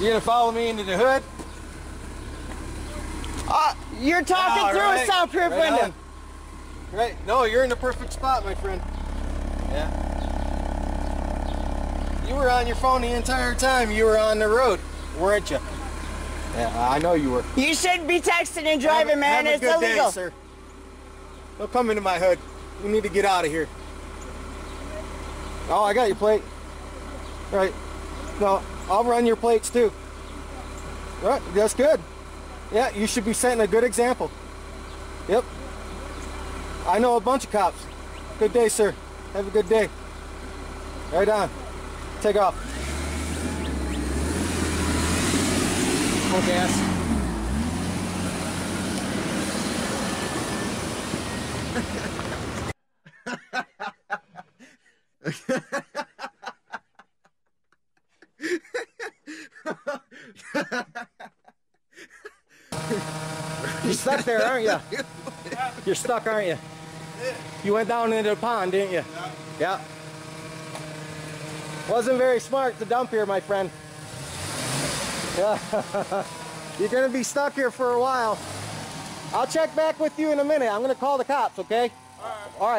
You gonna follow me into the hood? Uh, you're talking All through right. a soundproof Right window. on. Right. No, you're in the perfect spot, my friend. Yeah. You were on your phone the entire time you were on the road, weren't you? Yeah, I know you were. You shouldn't be texting and driving, a- man. it's illegal. Day, sir. Don't come into my hood. You need to get out of here. Oh, I got your plate. Right. No, I'll run your plates too. Right, that's good. Yeah, you should be setting a good example. Yep. I know a bunch of cops. Good day, sir. Have a good day. Right on. Take off. Full gas. You're stuck there, aren't you? You're stuck, aren't you? You went down into the pond, didn't you? Yeah. Wasn't very smart to dump here, my friend. Yeah. You're gonna be stuck here for a while. I'll check back with you in a minute. I'm gonna call the cops, okay? All right. All right.